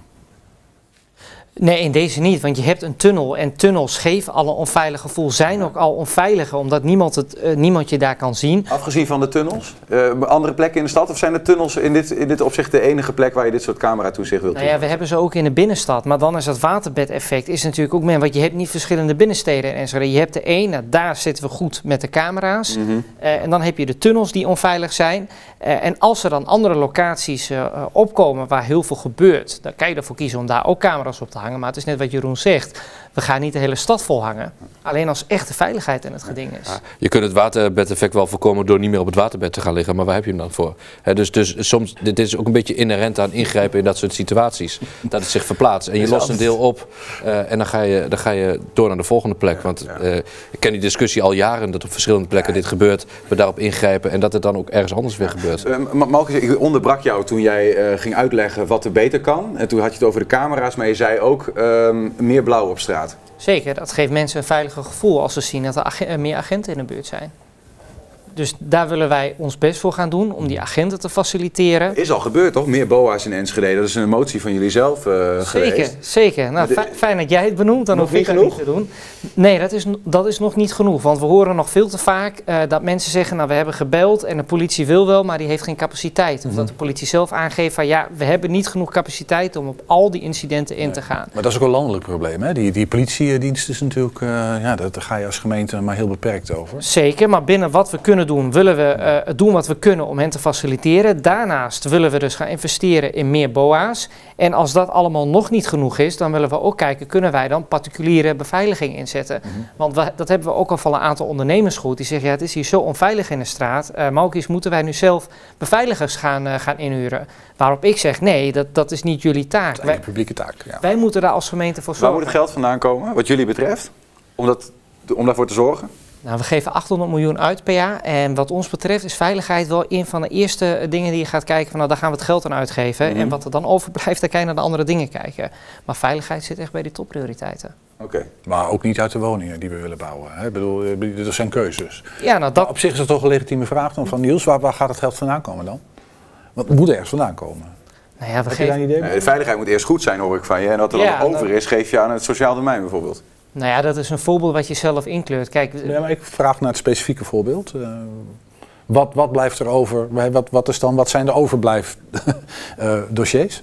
Nee, in deze niet, want je hebt een tunnel en tunnels geven al een onveilig gevoel, zijn ook al onveiliger, omdat niemand, het, eh, niemand je daar kan zien.
Afgezien van de tunnels, eh, andere plekken in de stad? Of zijn de tunnels in dit, in dit opzicht de enige plek waar je dit soort cameratoezicht wilt
Nou ja, we hebben ze ook in de binnenstad, maar dan is dat waterbedeffect is natuurlijk ook meer, want je hebt niet verschillende binnensteden in Enschede. Je hebt de nou, daar zitten we goed met de camera's.
Mhm.
Eh, en dan heb je de tunnels die onveilig zijn. En als er dan andere locaties opkomen waar heel veel gebeurt, dan kan je ervoor kiezen om daar ook camera's op te Maar het is net wat Jeroen zegt, we gaan niet de hele stad vol hangen. Alleen als echte veiligheid in het geding is.
Ja, je kunt het waterbedeffect wel voorkomen door niet meer op het waterbed te gaan liggen, maar waar heb je hem dan voor? Hè, dus, dus soms, dit is ook een beetje inherent aan ingrijpen in dat soort situaties. Dat het zich verplaatst en je lost een deel op eh, en dan ga, je, dan ga je door naar de volgende plek. Want eh, ik ken die discussie al jaren dat op verschillende plekken dit gebeurt, we daarop ingrijpen en dat het dan ook ergens anders weer gebeurt.
Uh, Malkus, ik onderbrak jou toen jij uh, ging uitleggen wat er beter kan. En toen had je het over de camera's, maar je zei ook uh, meer blauw op straat.
Zeker, dat geeft mensen een veiliger gevoel als ze zien dat er ag meer agenten in de buurt zijn. Dus daar willen wij ons best voor gaan doen om die agenten te faciliteren.
Is al gebeurd toch? Meer BOA's in Enschede. Dat is een emotie van jullie zelf uh,
zeker,
geweest.
Zeker, nou, de, fijn dat jij het benoemt. Dan hoef ik dat niet te doen. Nee, dat is, dat is nog niet genoeg. Want we horen nog veel te vaak uh, dat mensen zeggen... nou, we hebben gebeld en de politie wil wel, maar die heeft geen capaciteit. Of mm -hmm. dat de politie zelf aangeeft van... ja, we hebben niet genoeg capaciteit om op al die incidenten in
nee.
te gaan.
Maar dat is ook een landelijk probleem, hè? Die, die politiedienst is natuurlijk... Uh, ja, daar ga je als gemeente maar heel beperkt over.
Zeker, maar binnen wat we kunnen doen... willen we uh, doen wat we kunnen om hen te faciliteren. Daarnaast willen we dus gaan investeren in meer BOA's. En als dat allemaal nog niet genoeg is, dan willen we ook kijken, kunnen wij dan particuliere beveiliging inzetten? Mm -hmm. Want we, dat hebben we ook al van een aantal ondernemers gehoord. Die zeggen, ja, het is hier zo onveilig in de straat. Uh, Malkies, moeten wij nu zelf beveiligers gaan, uh, gaan inhuren? Waarop ik zeg, nee, dat, dat is niet jullie taak.
Wij, publieke taak, ja.
wij moeten daar als gemeente voor zorgen.
Waar moet het geld vandaan komen, wat jullie betreft? Om, dat, om daarvoor te zorgen?
Nou, we geven 800 miljoen uit per jaar. En wat ons betreft is veiligheid wel een van de eerste dingen die je gaat kijken van nou, daar gaan we het geld aan uitgeven. Mm -hmm. En wat er dan overblijft, daar kan je naar de andere dingen kijken. Maar veiligheid zit echt bij die topprioriteiten.
Oké. Okay.
Maar ook niet uit de woningen die we willen bouwen. Hè? Ik bedoel, er zijn keuzes.
Ja, nou dat...
op zich is dat toch een legitieme vraag dan van Niels. Waar, waar gaat het geld vandaan komen dan? Want het moet ergens vandaan komen.
Nou ja, we
Heb
geven...
je daar een idee?
Nee, de veiligheid moet eerst goed zijn, hoor ik van je. En wat er
Ja,
dan over
dat-
is, geef je aan het sociaal domein bijvoorbeeld.
Nou ja, dat is een voorbeeld wat je zelf inkleurt. Kijk,
maar ik vraag naar het specifieke voorbeeld. Uh, wat, wat blijft er over? Wat, wat, is dan, wat zijn de overblijf uh, dossiers?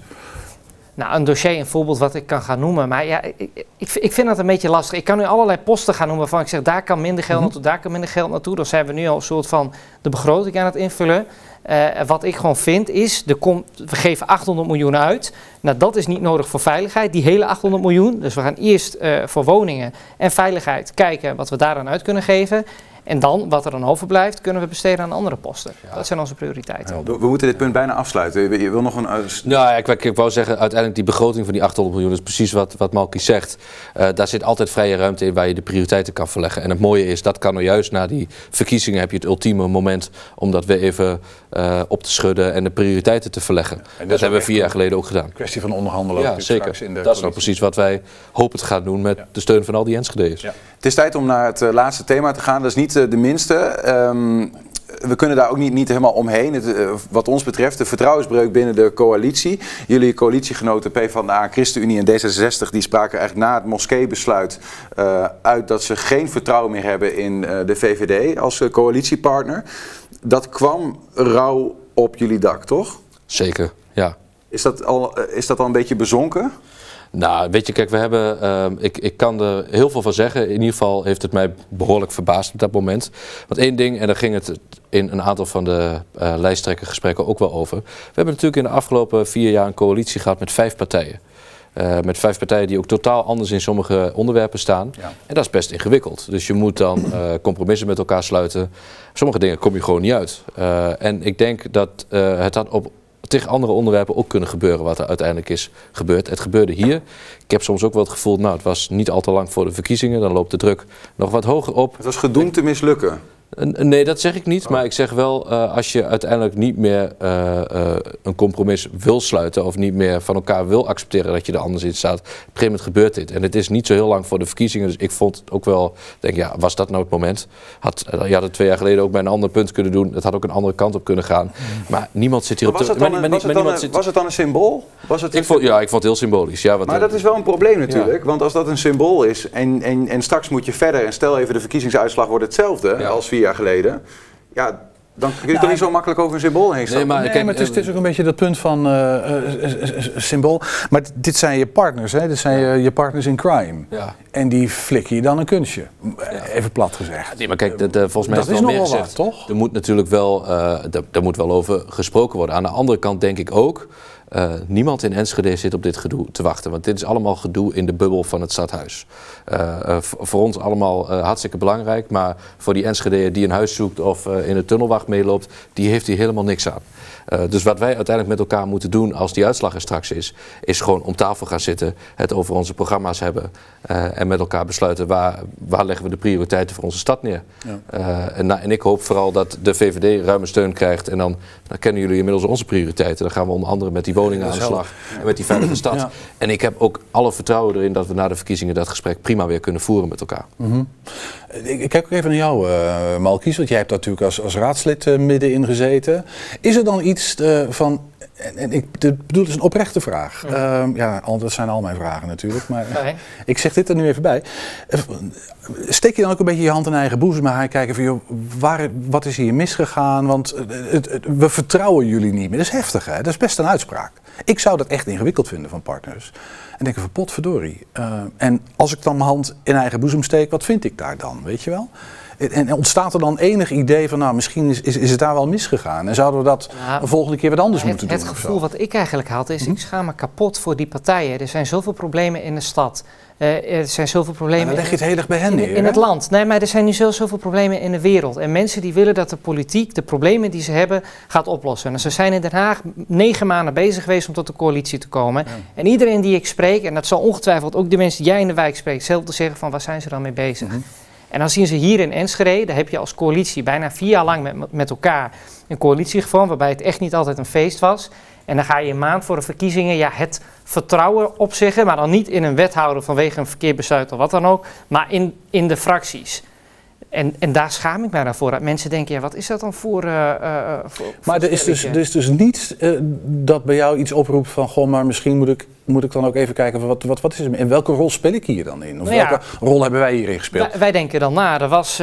Nou, een dossier, een voorbeeld wat ik kan gaan noemen. Maar ja, ik, ik, ik vind dat een beetje lastig. Ik kan nu allerlei posten gaan noemen waarvan ik zeg, daar kan minder geld
Mhm.
naartoe, daar kan minder geld naartoe. Dan zijn we nu al een soort van de begroting aan het invullen. Eh, wat ik gewoon vind is, er komt, we geven 800 miljoen uit. Nou, dat is niet nodig voor veiligheid, die hele 800 miljoen. Dus we gaan eerst eh, voor woningen en veiligheid kijken wat we daaraan uit kunnen geven. En dan, wat er dan overblijft, kunnen we besteden aan andere posten. Dat zijn onze prioriteiten.
We, we moeten dit punt bijna afsluiten. Je, wil nog een... uh, s-
Nou ja, ik, ik, ik wou zeggen, uiteindelijk die begroting van die 800 miljoen is precies wat, wat Malky zegt. Eh, daar zit altijd vrije ruimte in waar je de prioriteiten kan verleggen. En het mooie is, dat kan nou juist na die verkiezingen heb je het ultieme moment om dat weer even eh, op te schudden en de prioriteiten te verleggen. Dat, hebben we vier jaar geleden ook gedaan.
kwestie van onderhandelen.
Ja, zeker.
straks In de
Dat is nou precies wat wij hopen te gaan doen met
Ja.
de steun van al die Enschede'ers.
Ja.
Het is tijd om naar het eh, laatste thema te gaan. Dat is niet eh, de minste. Ehm, we kunnen daar ook niet, niet helemaal omheen. Het, wat ons betreft, de vertrouwensbreuk binnen de coalitie. Jullie coalitiegenoten PvdA, ChristenUnie en D66... die spraken eigenlijk na het moskeebesluit eh, uit... dat ze geen vertrouwen meer hebben in eh, de VVD als coalitiepartner. Dat kwam rauw op jullie dak, toch?
Zeker, ja.
Is dat al, eh, is dat al een beetje bezonken?
Nou, weet je, kijk, we hebben, ehm, ik, ik kan er heel veel van zeggen. In ieder geval heeft het mij behoorlijk verbaasd op dat moment. Want één ding, en daar ging het in een aantal van de uh, lijsttrekkergesprekken ook wel over. We hebben natuurlijk in de afgelopen vier jaar een coalitie gehad met vijf partijen. Uh, met vijf partijen die ook totaal anders in sommige onderwerpen staan.
Ja.
En dat is best ingewikkeld. Dus je moet dan uh, compromissen met elkaar sluiten. Sommige dingen kom je gewoon niet uit. Uh, en ik denk dat het had op tegen andere onderwerpen ook kunnen gebeuren wat er uiteindelijk is gebeurd. Het gebeurde hier. Ik heb soms ook wel het gevoel, nou het was niet al te lang voor de verkiezingen. Dan loopt de druk nog wat hoger op.
Het was gedoemd te mislukken.
Nee, dat zeg ik niet. Maar ik zeg wel, eh, als je uiteindelijk niet meer eh, eh, een compromis wil sluiten... of niet meer van elkaar wil accepteren dat je er anders in staat... op een gegeven moment gebeurt dit. En het is niet zo heel lang voor de verkiezingen. Dus ik vond het ook wel, denk ja, was dat nou het moment? Had, je had het twee jaar geleden ook bij een ander punt kunnen doen. Het had ook een andere kant op kunnen gaan. Maar niemand zit hier
Maar
op de...
het dan,
maar
een-
nie-
was,
maar
het dan
niemand
een,
zit-
was het dan een symbool? Was het
ik vond, ja, ik vond het heel symbolisch. Ja, wat,
Maar dat is wel een probleem natuurlijk. Want als dat een symbool is en, en, en straks moet je verder... en stel even de verkiezingsuitslag wordt hetzelfde
Ja.
als vier jaar geleden... ja, dan kun je toch
Nou,
niet zo makkelijk over een symbool heen stappen?
maar-
Nee,
kijk,
maar het is,
eh,
het is ook een beetje dat punt van eh, symbool. Maar dit zijn je partners, hè? Dit zijn je, je partners in crime.
Ja.
En die flikken je dan een kunstje. Even plat gezegd.
Nee, maar kijk, dat, volgens mij
Dat
is het
is
wel meer
wat, toch?
Er moet natuurlijk wel, eh, daar moet wel over gesproken worden. Aan de andere kant denk ik ook, eh, niemand in Enschede zit op dit gedoe te wachten. Want dit is allemaal gedoe in de bubbel van het stadhuis. Eh, eh, voor ons allemaal hartstikke belangrijk. Maar voor die Enschedeer die een huis zoekt of in de tunnelwacht meeloopt, die heeft hier helemaal niks aan. Eh, dus wat wij uiteindelijk met elkaar moeten doen als die uitslag er straks is, is gewoon om tafel gaan zitten, het over onze programma's hebben eh, en met elkaar besluiten waar, waar leggen we de prioriteiten voor onze stad neer. Eh, en, na- en ik hoop vooral dat de VVD ruime steun krijgt en dan, dan kennen jullie inmiddels onze prioriteiten. Dan gaan we onder andere met die woningen aan de slag en met die veilige stad.
Ja.
En ik heb ook alle vertrouwen erin dat we na de verkiezingen dat gesprek prima weer kunnen voeren met elkaar.
Ik, ik kijk ook even naar jou, eh Malkies, want jij hebt daar natuurlijk als, als raadslid eh, middenin gezeten. Is er dan iets eh, van, en, en ik de- bedoel, het is een oprechte vraag. Ja, ja al, dat zijn al mijn vragen natuurlijk, maar ik zeg dit er nu even bij. Eh, Steek je dan ook een beetje je hand in eigen boezem en kijken van, joh, waar, wat is hier misgegaan? Want eh, het, het- we vertrouwen jullie niet meer. Dat is heftig, hè? Dat is best een uitspraak. Ik zou dat echt ingewikkeld vinden van partners. En denken van, potverdorie. Eh, en als ik dan mijn hand in eigen boezem steek, wat vind ik daar dan, weet je wel? En, en ontstaat er dan enig idee van, nou, misschien is, is, is het daar wel misgegaan. En zouden we dat
Ja,
de volgende keer wat anders
Het,
moeten doen?
het gevoel wat ik eigenlijk had is, ik schaam me kapot voor die partijen. Er zijn zoveel problemen in de stad. Eh, er zijn zoveel
Maar
problemen
dan leg je het heel erg bij hen
in,
neer.
in het
hè?
land. Nee, maar er zijn nu zelfs zoveel problemen in de wereld. En mensen die willen dat de politiek de problemen die ze hebben gaat oplossen. En ze zijn in Den Haag negen maanden bezig geweest om tot de coalitie te komen. En iedereen die ik spreek, en dat zal ongetwijfeld ook de mensen die jij in de wijk spreekt, zelf te zeggen van waar zijn ze dan mee bezig.
Mhm.
En dan zien ze hier in Enschede, daar heb je als coalitie bijna vier jaar lang met, met elkaar een coalitie gevormd, waarbij het echt niet altijd een feest was. En dan ga je een maand voor de verkiezingen ja, het vertrouwen opzeggen, maar dan niet in een wethouder vanwege een verkeerd besluit of wat dan ook, maar in, in de fracties. En, en daar schaam ik mij dan voor. Dat mensen denken, ja, wat is dat dan voor... eh, eh, voor
Maar er is, dus, er is dus niet eh, dat bij jou iets oproept van... Goh, maar misschien moet ik, moet ik dan ook even kijken... Wat, wat, wat is het? In welke rol speel ik hier dan in? Of
Nou ja.
welke rol hebben wij hierin gespeeld?
Wij, wij denken dan na. Er was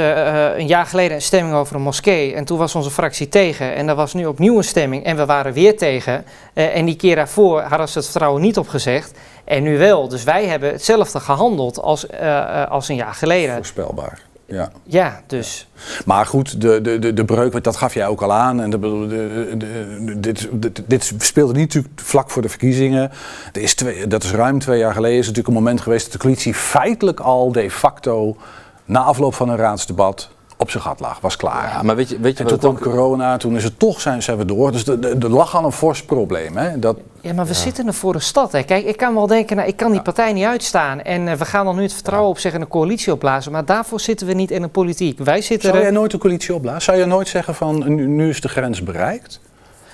een jaar geleden een stemming over een moskee. En toen was onze fractie tegen. En er was nu opnieuw een stemming. En we waren weer tegen. En die keer daarvoor hadden ze het vertrouwen niet opgezegd. En nu wel. Dus wij hebben hetzelfde gehandeld als, als een jaar geleden.
Voorspelbaar. Ja.
Ja, dus.
Maar goed, de, de, de, de breuk, want dat gaf jij ook al aan. En de, de, de, de- dit, dit, dit speelde niet natuurlijk vlak voor de verkiezingen. Er is twee, dat is ruim twee jaar geleden. is natuurlijk een moment geweest dat de coalitie feitelijk al de facto... na afloop van een raadsdebat op zijn gat lag. Was klaar.
Ja, maar weet je, weet je
En toen
het
kwam
ook...
corona, toen is het toch zijn, zijn we door. Dus er de, de, lag al een fors probleem. Hè? Dat,
Ja, maar we zitten er voor de stad. Hè. Kijk, ik kan wel denken, nou, ik kan die partij niet uitstaan. En eh, we gaan dan nu het vertrouwen opzeggen en een coalitie opblazen. Maar daarvoor zitten we niet in een politiek. Wij zitten
zou jij nooit een coalitie opblazen? Zou je nooit zeggen van nu, nu is de grens bereikt?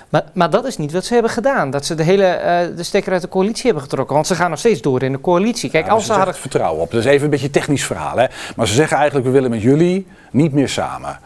Maar, maar dat is niet wat ze hebben gedaan. Dat ze de hele eh, de stekker uit de coalitie hebben getrokken. Want ze gaan nog steeds door in de coalitie. Kijk,
Ja,
als
ze zeggen
hadden...
het vertrouwen op. Dat is even een beetje een technisch verhaal. Hè? Maar ze zeggen eigenlijk, we willen met jullie niet meer samen.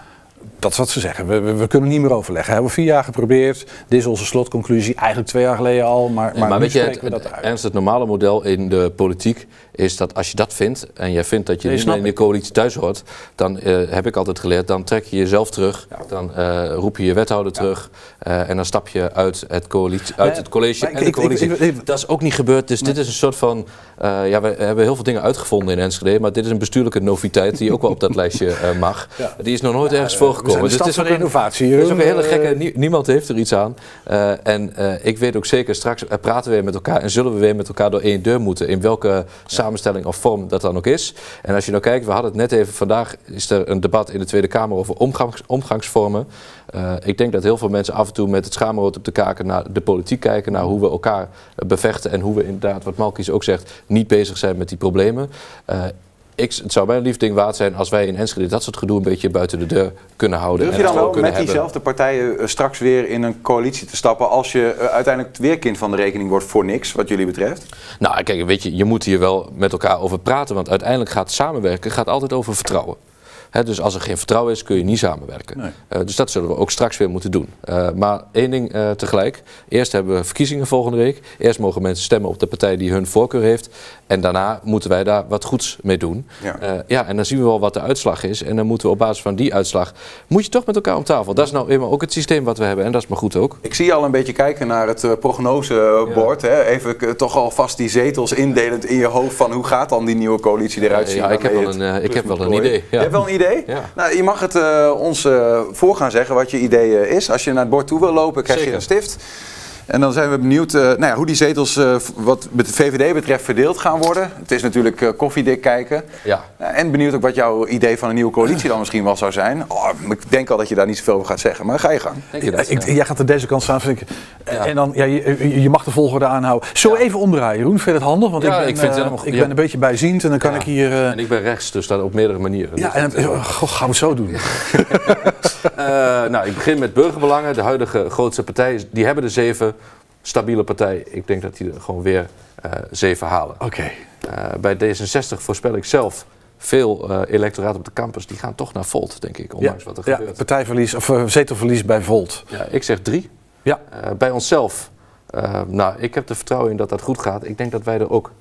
Dat is wat ze zeggen. We, we, we kunnen niet meer overleggen. Hebben we vier jaar geprobeerd. Dit is onze slotconclusie. Eigenlijk twee jaar geleden al. Maar, maar,
maar
nu
weet je, het,
spreken we dat uit.
Ernst, het normale model in de politiek is dat als je dat vindt en jij vindt dat je
Nee,
niet in de coalitie thuis hoort, dan eh, heb ik altijd geleerd, dan trek je jezelf terug, dan eh, roep je je wethouder terug eh, en dan stap je uit het, coalitie, uit
Nee,
het college en
ik-
de coalitie.
ik- ik-
dat is ook niet gebeurd, dus dit is een soort van, ja, we hebben heel veel dingen uitgevonden in Enschede, maar dit is een bestuurlijke noviteit die ook wel op dat lijstje mag.
Ja.
Die is nog nooit ergens voorgekomen. Dus het is een-
innovatie.
het is ook een hele gekke, nie- niemand heeft er iets aan. En ik weet ook zeker, straks praten we weer met elkaar en zullen we weer met elkaar door één deur moeten. In welke samenstelling of vorm dat dan ook is. En als je nou kijkt, we hadden het net even, vandaag is er een debat in de Tweede Kamer over omgangs, omgangsvormen. Eh, ik denk dat heel veel mensen af en toe met het schaamrood op de kaken naar de politiek kijken. Naar hoe we elkaar eh, bevechten en hoe we inderdaad, wat Malkies ook zegt, niet bezig zijn met die problemen. Eh, ik, het zou mij een lief ding waard zijn als wij in Enschede dat soort gedoe een beetje buiten de deur kunnen houden.
Durf
en
je dan
het
wel
ook
met
hebben.
diezelfde partijen eh, straks weer in een coalitie te stappen als je eh, uiteindelijk weer kind van de rekening wordt voor niks, wat jullie betreft?
Nou, kijk, weet je, je moet hier wel met elkaar over praten, want uiteindelijk gaat samenwerken gaat altijd over vertrouwen. Dus als er geen vertrouwen is, kun je niet samenwerken.
Nee.
Eh, dus dat zullen we ook straks weer moeten doen. Eh, maar één ding eh, tegelijk. Eerst hebben we verkiezingen volgende week. Eerst mogen mensen stemmen op de partij die hun voorkeur heeft. En daarna moeten wij daar wat goeds mee doen.
Ja.
Ja, en dan zien we wel wat de uitslag is. En dan moeten we op basis van die uitslag... moet je toch met elkaar om tafel. Dat is nou eenmaal ook het systeem wat we hebben. En dat is maar goed ook.
Ik zie je al een beetje kijken naar het prognosebord. Even toch alvast die zetels indelend in je hoofd van hoe gaat dan die nieuwe coalitie eruit zien?
ja, ik heb wel een, ik
terug
heb
moet
wel een
plooien.
idee, ja.
Je hebt wel een idee?
Ja.
Nou, je mag het eh, ons eh, voor gaan zeggen wat je idee eh, is. Als je naar het bord toe wil lopen, krijg je een stift. En dan zijn we benieuwd eh, nou ja, hoe die zetels eh, v- wat de VVD betreft verdeeld gaan worden. Het is natuurlijk eh, koffiedik kijken.
Ja.
Eh, En benieuwd ook wat jouw idee van een nieuwe coalitie dan misschien wel zou zijn. Oh, ik denk al dat je daar niet zoveel over gaat zeggen, maar ga je gang.
Denk je dat?
Ik,
Ja.
Jij gaat aan deze kant staan, vind ik.
Ja.
En dan, ja, je, je mag de volgorde aanhouden. We even omdraaien, Jeroen? Vind je het handig? Want
Ja,
ik ben,
ik vind het helemaal goed.
ik
Ja.
ben een beetje bijziend en dan kan
Ja.
ik hier... eh,
En ik ben rechts, dus dat op meerdere manieren.
ja,
Dus
en, goh, gaan we het zo doen?
Eh, nou, ik begin met burgerbelangen. De huidige grootste partij, die hebben de zeven. Stabiele partij. Ik denk dat die er gewoon weer eh, zeven halen.
Oké.
Eh, bij D66 voorspel ik zelf veel eh electoraat op de campus. Die gaan toch naar Volt, denk ik, ondanks wat er
ja,
gebeurt.
partijverlies, of zetelverlies bij Volt.
Ja, ik zeg drie.
Ja.
Bij onszelf, nou, ik heb er vertrouwen in dat dat goed gaat. Ik denk dat wij er ook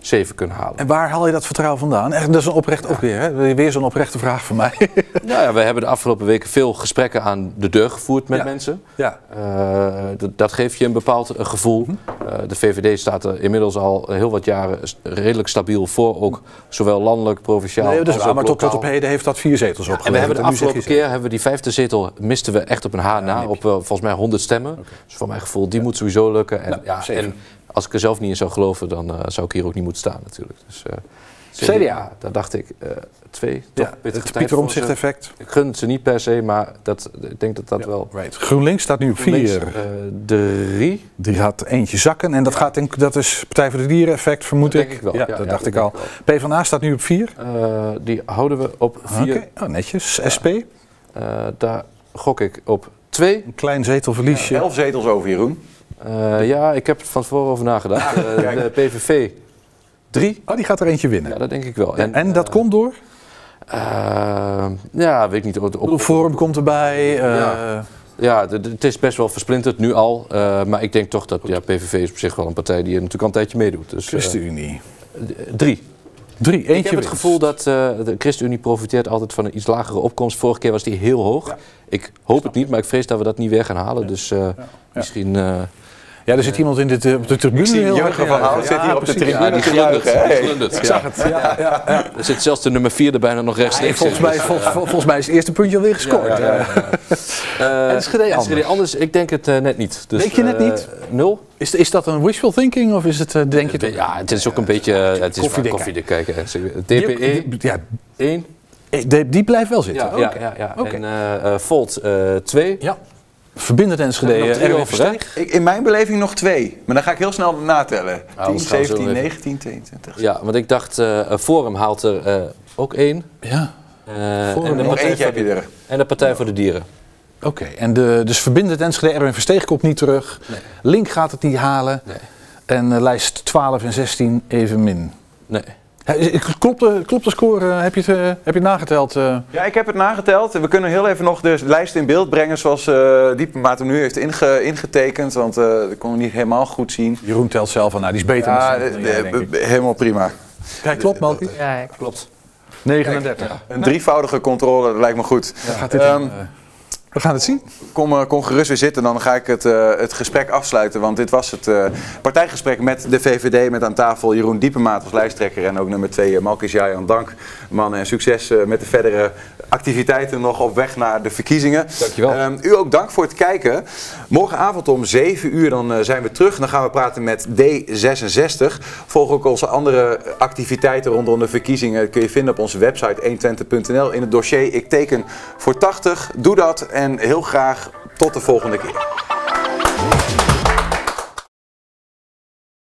zeven kunnen halen.
En waar haal je dat vertrouwen vandaan? Echt, dat is een oprecht ook weer, hè? Weer zo'n oprechte vraag van mij.
Nou ja, we hebben de afgelopen weken veel gesprekken aan de deur gevoerd met
Ja.
mensen.
ja.
Eh, dat geeft je een bepaald eh, gevoel.
Mhm.
Eh, de VVD staat er inmiddels al heel wat jaren redelijk stabiel voor, ook zowel landelijk, provinciaal
Nee,
als ook
maar tot, op heden heeft dat vier zetels
En
opgeleverd.
we hebben de
En
afgelopen keer hebben we die vijfde zetel misten we echt op een haar na, op volgens mij 100 stemmen. Dus voor mijn gevoel, die moet sowieso lukken. En,
Ja,
ja, en als ik er zelf niet in zou geloven, dan eh, zou ik hier ook niet moeten staan natuurlijk. Dus, eh,
CDA.
daar dacht ik eh, twee. Toch
Ja, het Pieter Omtzigt effect.
Ik gun het ze niet per se, maar dat, ik denk dat dat wel.
Right. GroenLinks staat nu op vier.
eh, drie.
Die gaat eentje zakken. En dat, gaat denk, ik- dat is Partij voor de Dieren effect, vermoed
Dat
ik.
denk ik wel.
Ja,
Ja,
dat
ja,
dacht ik al. PvdA staat nu op vier.
Eh, die houden we op vier.
Oké, oh, netjes. SP,
Eh, daar gok ik op twee.
een klein zetelverliesje.
Elf zetels over, Jeroen.
Eh, ja, ik heb er van tevoren over nagedacht. Eh,
Kijk.
de PVV drie.
Oh, die gaat er eentje winnen.
Ja, dat denk ik wel.
en, dat
eh,
komt door?
eh, ja, weet ik niet. Op,
De Forum komt erbij. eh,
Ja. Ja, het is best wel versplinterd nu al. eh, maar ik denk toch dat ja, PVV is op zich wel een partij die er natuurlijk al een tijdje meedoet. Dus, eh,
ChristenUnie.
drie.
Drie, eentje
ik heb het gevoel dat eh, de ChristenUnie profiteert altijd van een iets lagere opkomst. Vorige keer was die heel hoog. Ik hoop het niet, maar ik vrees dat we dat niet weer gaan halen. Dus eh, misschien... eh,
Ja, er zit iemand in dit, eh, op de tribune.
Jurgen van. Hout zit hier op de tribune.
ja, die
te
glundert.
juichen,
Ik zag het. Ja, ja, ja.
Er zit zelfs de nummer vier er bijna nog rechts
Nee,
links
volgens, mij, vol- vol- volgens mij is het eerste puntje alweer gescoord.
Eh,
Enschede anders.
Ik denk het eh, net niet. Dus,
Denk je net niet?
Nul?
Is, is dat een wishful thinking of is het, denk je?
Ja, het is ook een beetje het is
koffiedik
kijken. DPE
die- Ja,
1.
die, blijft wel zitten.
Ja, ja, ja, ja.
Oké.
En Volt 2.
Ja. Verbindend Enschede, eh? Versteeg.
Ik, in mijn beleving nog twee. Maar dan ga ik heel snel natellen. 10,
we zo
17,
even.
19, 22.
Ja, want ik dacht, eh Forum haalt er eh, ook één.
Ja, Forum
en, de
Nog eentje heb je er.
en de Partij voor de Dieren.
oké. En de, dus verbindend Enschede, Erwin Versteeg komt niet terug.
Nee.
Link gaat het niet halen.
Nee.
En lijst 12 en 16 even min.
Nee.
Klopt de, klopt de score? Heb je het, eh, heb je het nageteld? eh?
Ja, ik heb het nageteld. We kunnen heel even nog de lijst in beeld brengen zoals eh Diepenmaat hem nu heeft inge- ingetekend. Want eh dat konden we niet helemaal goed zien.
Jeroen telt zelf. Nou, die is beter
Ja,
dan
de-
jij,
de-
denk ik.
helemaal prima.
Kijk, klopt, Malky?
Ja,
Klopt.
39.
Een drievoudige controle, dat lijkt me goed.
Gaat dit
Ehm,
dan, eh, we gaan het zien.
Kom, eh, kom gerust weer zitten, dan ga ik het, eh, het gesprek afsluiten. Want dit was het eh, partijgesprek met de VVD. Met aan tafel Jeroen Diepenmaat als lijsttrekker. En ook nummer twee uh, Malkis Jajan. Dank mannen en succes eh, met de verdere activiteiten nog op weg naar de verkiezingen.
Dankjewel.
Ehm, u ook dank voor het kijken. Morgenavond om 7 uur dan, eh, zijn we terug. Dan gaan we praten met D66. Volg ook onze andere activiteiten rondom de verkiezingen. kun je vinden op onze website 120.nl in het dossier Ik teken voor 80. Doe dat en heel graag tot de volgende keer.